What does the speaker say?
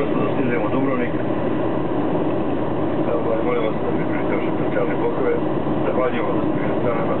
Kosta da stižemo Dubrovnik. Evo, molim vas da mi prijete još specijalne bokove. Zahvaljujem vas da ste mi stranama.